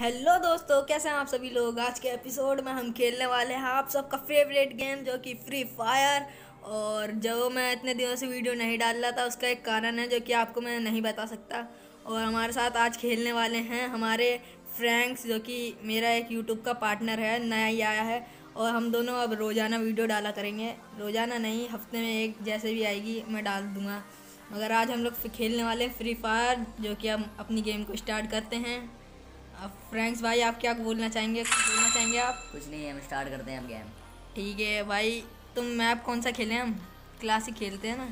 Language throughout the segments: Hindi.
हेलो दोस्तों, कैसे हैं आप सभी लोग? आज के एपिसोड में हम खेलने वाले हैं आप सबका फेवरेट गेम जो कि फ्री फायर और जो मैं इतने दिनों से वीडियो नहीं डाल रहा था, उसका एक कारण है जो कि आपको मैं नहीं बता सकता। और हमारे साथ आज खेलने वाले हैं हमारे फ्रैंक्स जो कि मेरा एक यूट्यूब का पार्टनर है, नया ही आया है। और हम दोनों अब रोज़ाना वीडियो डाला करेंगे। रोज़ाना नहीं, हफ़्ते में एक जैसे भी आएगी, मैं डाल दूँगा। मगर आज हम लोग खेलने वाले फ्री फायर जो कि हम अपनी गेम को स्टार्ट करते हैं। अब फ्रेंड्स भाई आप क्या बोलना चाहेंगे? कुछ बोलना चाहेंगे आप? कुछ नहीं हम स्टार्ट करते हैं हम गेम ठीक है भाई तुम मैप कौन सा खेलें हम? क्लासिक खेलते हैं ना?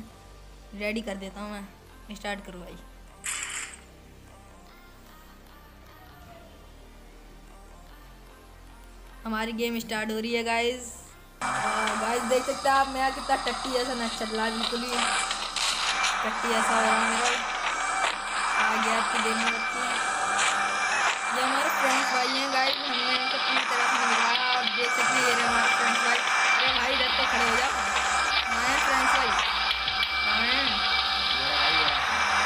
रेडी कर देता हूँ मैं. स्टार्ट करूँ भाई. हमारी गेम स्टार्ट हो रही है गाइस गाइस देख सकते हैं आप मेरा कितना टट्टी जैसा न चल रहा है बिल्कुल ही टट्टी ऐसा हो रहा है आ गया आपकी गेम में हैं ये रहे हमारे फ्रेंड्स भाई अरे भाई इधर तो खड़े हो जाओ। हाँ फ्रेंड्स भाई हाँ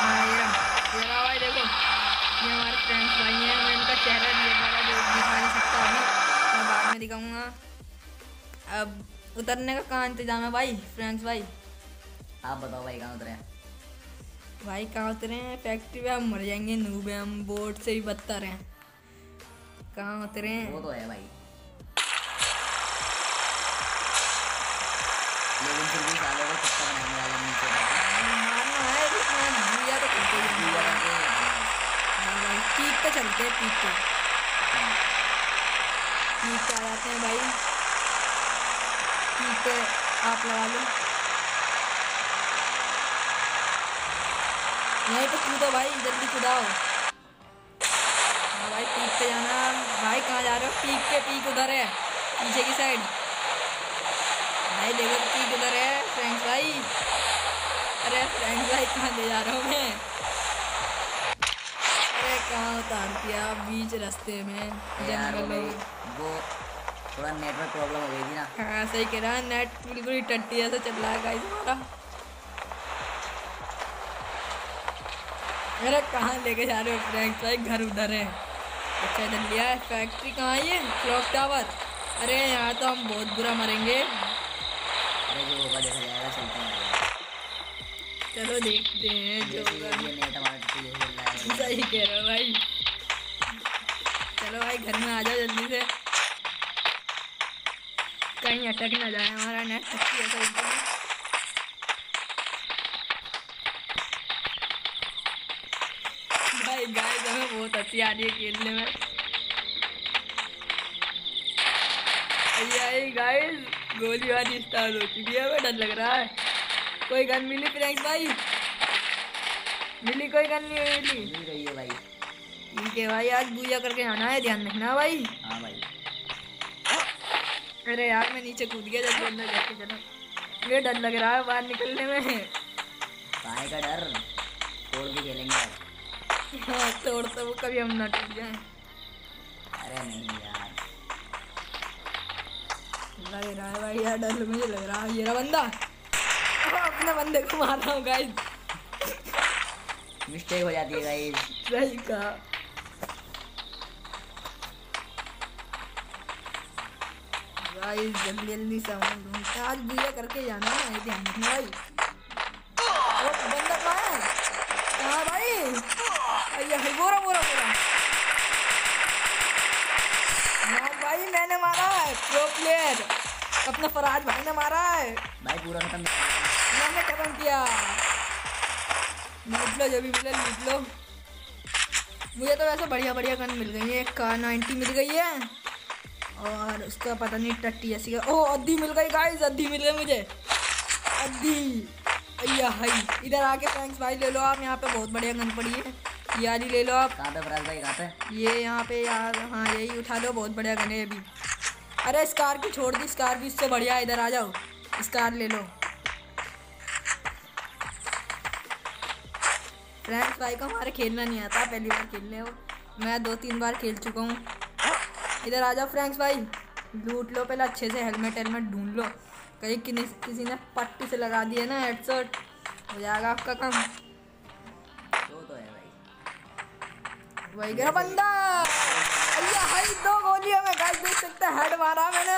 हाँ ये रहा ये रहा भाई देखो। ये हमारे फ्रेंड्स भाई हैं मैं इनका चेहरा वाला जो दिखा नहीं सकता अभी। मैं बाद में दिखाऊँगा। अब उतरने का कहाँ इंतज़ाम है भाई फ्रेंड्स भाई? आप बताओ भाई कहाँ उतरे भाई कहाँ उतरे हैं? फैक्ट्री में हम मर जाएँगे नूब हम बोर्ड से भी बदतर हैं। कहाँ उतरे हैं? वो तो है भाई लेकिन फिर भी सालों को कुत्ता बनाने वाला नीचे मारना है लेकिन भूया तो करते ही भैया हैं। करके हाँ भाई चलते हैं पीक पे आ जाते हैं भाई। पीक आप लगा लो। यहीं पे कूदो भाई, जल्दी कूदाओ। हाँ भाई, पीक पे जाना। भाई, कहाँ जा रहे हो? पीक पे पीक उधर है, पीछे की साइड। भाई देखो पीक उधर है, फ्रेंड्स भाई। अरे, फ्रेंड्स भाई, कहाँ ले जा रहा हूँ मैं? कहाँ उतार दिया? बीच रास्ते में जंगल में। वो थोड़ा नेटवर्क प्रॉब्लम हो गई थी ना। हाँ सही कह रहा नेट बिल्कुल ही टट्टी ऐसा चल रहा है गाइस हमारा। अरे कहाँ लेके जा रहे हो फ्रैंक भाई घर उधर है। अच्छा इधर लिया है फैक्ट्री कहाँ है ये? क्लॉक टावर अरे यहाँ तो हम बहुत बुरा मरेंगे। अरे जो होगा देखा जाएगा चलते हैं। चलो देखते हैं जो होगा। है सही कह रहे हो भाई। चलो भाई, घर में आ जाओ जल्दी से। कहीं अटक ना जाए हमारा नेट अच्छी एकदम भाई गाय हमें बहुत अच्छी आ रही है खेलने में। यही गाइस गोलीबारी स्टार्ट हो चुकी है डर लग रहा है। कोई गन मिली फ्रेंक्स भाई? मिली कोई गन नहीं मिली मिल रही है भाई। ठीक है भाई आज पूजा करके आना है ध्यान रखना भाई। हाँ भाई। अरे यार मैं नीचे कूद गया जल्दी अंदर जाके चलो। ये डर लग रहा है बाहर निकलने में। कहाँ का डर। तोड़ के खेलेंगे आज। हाँ तोड़ तो वो कभी हम ना टूट जाए। अरे नहीं यार। लग रहा है भाई यार डर मुझे लग रहा है। ये रहा बंदा। अपने बंदे को मार रहा हूँ गाइस मिस्टेक हो जाती है भाई सही कहा गाइस जल्दी जल्दी सामान ढूंढते आज पूजा करके जाना है ये ध्यान रखना भाई। ओ, बंदा कहाँ है? कहाँ भाई। अय्या है बोरा बोरा बोरा हाँ भाई मैंने मारा है। प्रो प्लेयर अपने फराज भाई ने मारा है। भाई पूरा खत्म। मैंने खत्म किया। लूट लो जो भी मिले लूट लो। मुझे तो वैसे बढ़िया बढ़िया गन मिल गई है। एक कार नाइन्टी मिल गई है। और उसका पता नहीं टट्टी जैसी का ओ अद्धी मिल गई गाइस अद्धी मिल गई मुझे। अद्धी। अय्या हाई इधर आके थैंक्स भाई ले लो आप। यहाँ पे बहुत बढ़िया गन पड़ी है। ये वाली ले लो आप। कहाँ पे फराज भाई कहाँ पे? ये यहाँ पे यार हाँ यही उठा लो। बहुत बढ़िया गन है ये भी। अरे स्कार की छोड़ दी स्कार भी इससे बढ़िया इधर आ जाओ। स्कार ले लो। फ्रेंड्स भाई को हमारे खेलना नहीं आता, पहली बार खेलने वो मैं दो तीन बार खेल चुका हूँ। इधर आ जाओ फ्रेंड्स भाई। लूट लो पहले अच्छे से हेलमेट हेलमेट ढूंढ लो। कहीं किसी किसी ने पट्टी से लगा दिया ना हेडशॉट हो जाएगा आपका काम। है वही गया बंदा। दो गोलियों में गाइस देख सकते हैं। हेड मारा मैंने।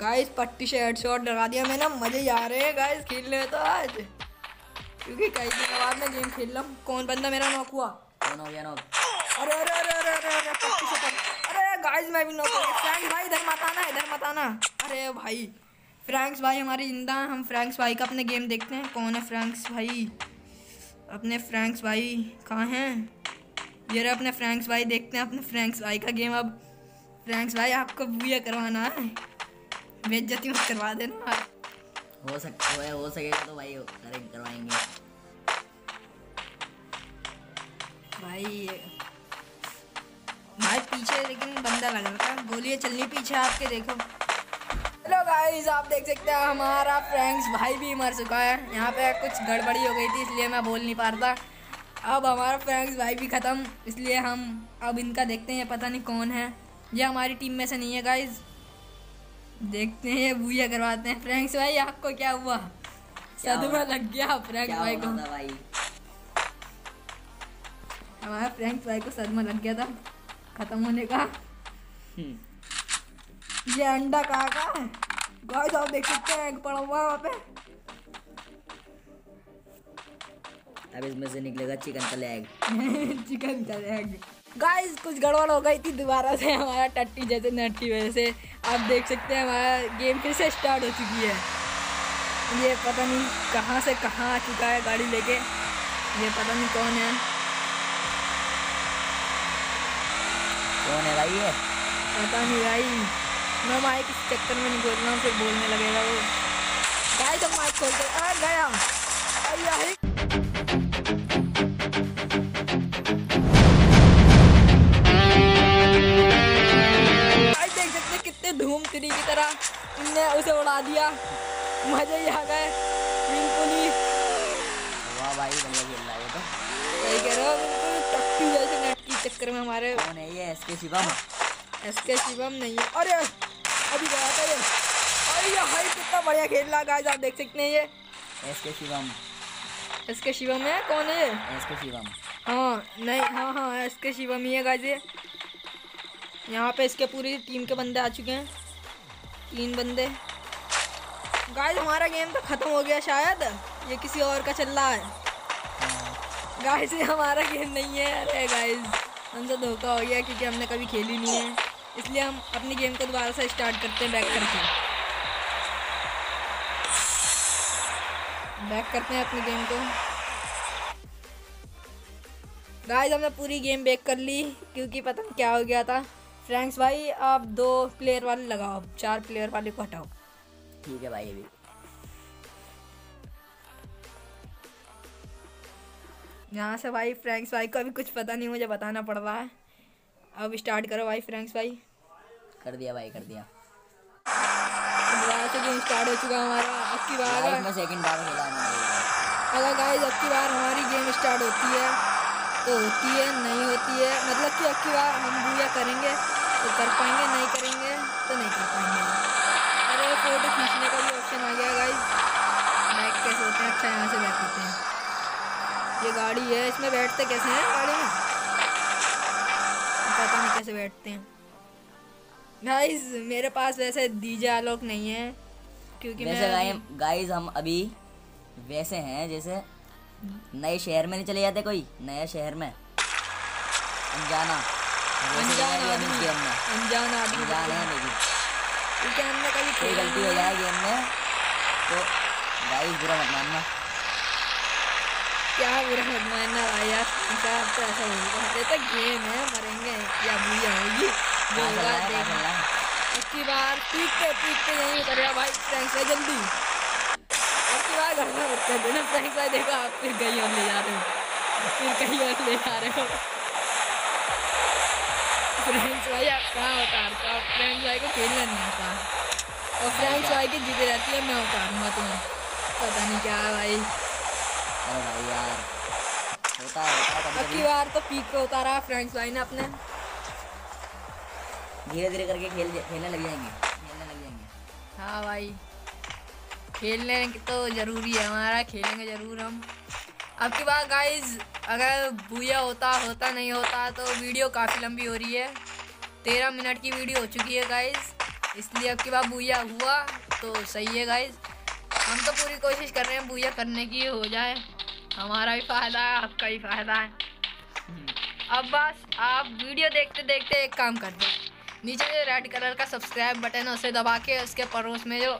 गाइस पट्टी से हेड शॉट लगा दिया मैंने। मज़े ही आ रहे हैं गाइस खेलने में तो आज। क्योंकि कई दिन बाद में गेम खेल रहा हूँ। कौन बंदा मेरा नॉक हुआ? कौन हो गया नॉक अरे अरे अरे अरे अरे अरे पट्टी से अरे गाइस मैं भी नॉक हो। गया फ्रैंक्स भाई इधर मत आना इधर मत आना। अरे भाई फ्रैंक्स भाई हमारी ज़िंदा हम फ्रैंक्स भाई का अपने गेम देखते हैं। कौन है फ्रैंक्स भाई? अपने फ्रैंक्स भाई कहाँ हैं? ये रहे अपने फ्रैंक्स भाई देखते हैं अपने फ्रैंक्स भाई का गेम अब। फ्रैंक्स भाई आपको बुया करवाना है। बेइज्जती मत करवा देना। हो। सकता है हो सकेगा तो भाई करेंगे करवाएँगे। भाई भाई पीछे लेकिन बंदा लग रहा था। गोलियाँ चलनी पीछे आपके देखो। हेलो गाइस आप देख सकते हैं हमारा फ्रैंक्स भाई भी मर चुका है। यहाँ पे कुछ गड़बड़ी हो गई थी इसलिए मैं बोल नहीं पा रहा था। अब हमारा फ्रैंक्स भाई भी ख़त्म इसलिए हम अब इनका देखते हैं पता नहीं कौन है। ये हमारी टीम में से नहीं है गाइस देखते हैं ये बुया करवाते हैं। फ्रैंक्स भाई आपको क्या हुआ? सदमा लग गया फ्रैंक्स भाई को। भाई? हमारा फ्रैंक्स भाई को सदमा लग गया था। खत्म होने का। हम्म, ये अंडा कहाँ का है? गाइस आप देख सकते हैं एग पड़ा हुआ वहाँ पे। अब इसमें से निकलेगा चिकन का लेग चिकन का एग गाइस कुछ गड़बड़ हो गई थी दोबारा से। हमारा टट्टी जैसे नेट की वजह से आप देख सकते हैं हमारा गेम फिर से स्टार्ट हो चुकी है। ये पता नहीं कहाँ से कहाँ आ चुका है गाड़ी लेके। ये पता नहीं कौन है। कौन है भाई ये? पता नहीं भाई। मैं माइक इस चक्कर में नहीं बोल रहा हूँ फिर बोलने लगेगा वो। गाइस हम माइक खोलते आ गया। अय्या धूम तिरी की तरह इनने उसे उड़ा दिया। मज़े ही आ गए। बिल्कुल ही। वाह भाई बढ़िया खेल रहा है तो। सही कह रहे हो बिल्कुल टट्टी जैसे नेट की चक्कर में हमारे। कौन है ये? एस के शिवम एस के शिवम नहीं है। अरे अभी गया था ये। अरे ये हाई कितना बढ़िया खेल रहा गाइस आप देख सकते हैं ये। एस के शिवम एस के शिवम है? कौन है एस के शिवम हाँ नहीं हाँ हाँ एस के शिवम ही है गाइस ये। यहाँ पे इसके पूरी टीम के बंदे आ चुके हैं। तीन बंदे। गाइस हमारा गेम तो ख़त्म हो गया शायद। ये किसी और का चल रहा है। गाइस ये हमारा गेम नहीं है। अरे गाइस हमसे धोखा हो गया क्योंकि हमने कभी खेली नहीं है। इसलिए हम अपनी गेम को दोबारा से स्टार्ट करते हैं बैक करके बैक करते हैं अपनी गेम को। गाइस हमने पूरी गेम बैक कर ली क्योंकि पता नहीं क्या हो गया था। फ्रैंक्स भाई आप दो प्लेयर वाले लगाओ चार प्लेयर वाले को हटाओ। ठीक है भाई अभी। यहाँ से भाई फ्रैंक्स भाई को अभी कुछ पता नहीं मुझे बताना पड़ रहा है। अब स्टार्ट करो भाई फ्रैंक्स भाई। कर दिया भाई कर दिया। से गेम स्टार्ट हो चुका हमारा अब की बार अगर सेकंड बार खेला अगर गाइस अब की बार हमारी गेम स्टार्ट होती है तो होती है नहीं होती है मतलब कि अब की बार हम भूया करेंगे। तो कर पाएँगे नहीं करेंगे तो नहीं कर पाएँगे। अरे फ़ोटो खींचने का भी ऑप्शन आ गया गाइस बैक कैसे होते हैं? अच्छा यहाँ से बैक होते हैं। ये गाड़ी है इसमें बैठते कैसे हैं गाड़ी में? पता नहीं कैसे बैठते हैं। गाइस मेरे पास वैसे डीजे आलोक नहीं है क्योंकि वैसे गाइस हम अभी वैसे हैं जैसे नए शहर में नहीं चले जाते कोई नया शहर में। अनजाना वैसे अनजान आदमी अनजान आदमी है क्योंकि हमने कभी कोई गलती हो। जाए गेम में तो गाइस बुरा मत मानना क्या बुरा मत मानना भाई यार हिसाब तो ऐसा होगा ये तो गेम है मरेंगे या बुरी होगी जो कहाँ होगा रहा कहाँ देखना रहा बार पीटते पीटते यहीं उतरेगा भाई फ्रैंक से जल्दी अब की बार घर में कर देना फ्रैंक भाई देखो आप फिर गई और ले जा रहे हो फिर कहीं और ले जा रहे हो फ्रेंड्स भाई आप कहाँ उतारते हो फ्रेंड्स भाई को खेलना नहीं और फ्रेंड्स भाई की जिद रहती है मैं उतारूँगा तुम्हें। पता नहीं क्या है भाई। अरे भाई यार होता होता अब की बार तो पीक पे उतारा फ्रेंड्स भाई ने अपने। धीरे धीरे करके खेल खेलने लग जाएँगे खेलने लग जाएँगे। हाँ भाई खेलने तो ज़रूरी है हमारा खेलेंगे ज़रूर हम। अब की बात गाइज़ अगर बुया होता होता नहीं होता तो वीडियो काफ़ी लंबी हो रही है। तेरह मिनट की वीडियो हो चुकी है गाइज़ इसलिए अब की बात बुया हुआ तो सही है गाइज़ हम तो पूरी कोशिश कर रहे हैं बुया करने की, हो जाए। हमारा भी फ़ायदा है, आपका भी फ़ायदा है। अब बस आप वीडियो देखते देखते एक काम कर दो नीचे जो रेड कलर का सब्सक्राइब बटन है, उसे दबा के उसके पड़ोस में जो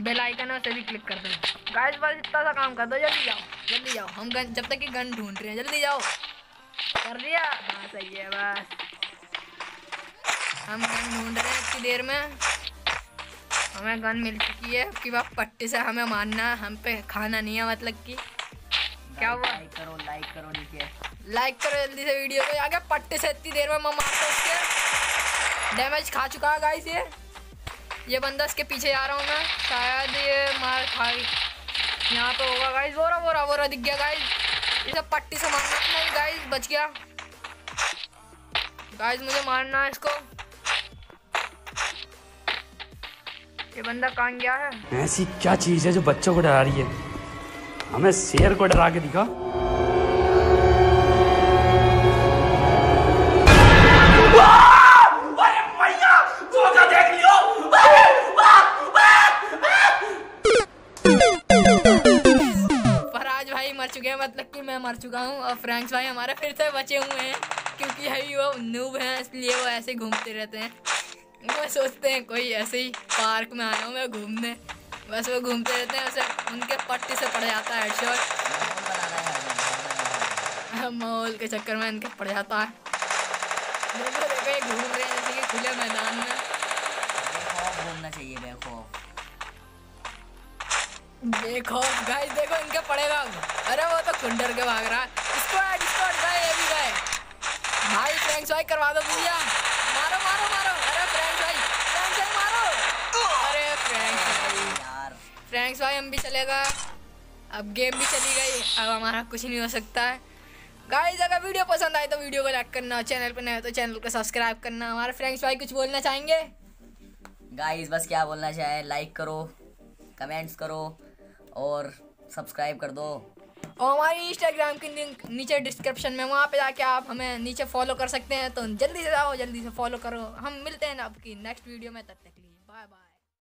बेल आइकन है, उसे भी क्लिक कर दो। गाइस बस इतना सा काम कर दो, जल्दी जाओ। जल्दी जाओ हम गन जब तक कि गन ढूंढ रहे हैं जल्दी जाओ। कर दिया? हाँ सही है बस। हम गन ढूंढ रहे हैं इतनी देर में। हमें गन मिल चुकी है कि बात पट्टी से हमें मारना हम पे खाना नहीं है मतलब कि। क्या हुआ? लाइक करो लाइक करो नीचे। लाइक करो जल्दी से वीडियो को। आगे पट्टे से इतनी देर में मैं मारता हूँ उसके। डैमेज खा चुका है गाइस ये। ये बंदा इसके पीछे जा रहा हूँ मैं। शायद ये मार खा यहाँ पे होगा गाइज़ वो रहा वो रहा वो रहा, दिख गया गाइज़ इसे पट्टी से मारना नहीं गाइज़ बच गया। गाइज़ मुझे मारना है इसको। ये बंदा कहाँ गया है? ऐसी क्या चीज़ है जो बच्चों को डरा रही है? हमें शेर को डरा के दिखा। चुके हैं मतलब कि मैं मर चुका हूँ और फ्रेंड्स भाई हमारे फिर से बचे हुए हैं, क्योंकि अभी वो नूब हैं, इसलिए वो ऐसे ही घूमते रहते हैं। वो सोचते हैं कोई ऐसे ही पार्क में आया हूँ मैं घूमने। बस वो घूमते रहते हैं, उसे उनके पट्टी से पड़ जाता है हेडशॉट माहौल के चक्कर में इनके पड़ जाता है। ये घूम रहे हैं, जैसे कि खुले मैदान में। घूमना चाहिए बेखौफ देखो गाइस देखो, इनके पड़ेगा। अरे, वो तो कुंडर के भाग रहा है। स्क्वाड स्क्वाड गए ये भी गए भाई फ्रेंड्स भाई करवा दो भैया। मारो मारो मारो। अरे फ्रेंड्स भाई फ्रेंड्स भाई मारो। अरे फ्रेंड्स भाई यार फ्रेंड्स भाई हम भी चलेगा। अब गेम भी चली गई। अब हमारा कुछ नहीं हो सकता। है गाइस अगर वीडियो पसंद आए तो वीडियो को लाइक करना चैनल पर नए तो चैनल को सब्सक्राइब करना। हमारे फ्रेंड्स भाई कुछ बोलना चाहेंगे? गाइस बस क्या बोलना चाहे? लाइक करो कमेंट्स करो। और सब्सक्राइब कर दो। और हमारी इंस्टाग्राम की लिंक नीचे डिस्क्रिप्शन में, वहाँ पे जाके आप हमें नीचे फॉलो कर सकते हैं। तो जल्दी से जाओ, जल्दी से फॉलो करो। हम मिलते हैं आपकी नेक्स्ट वीडियो में, तब तक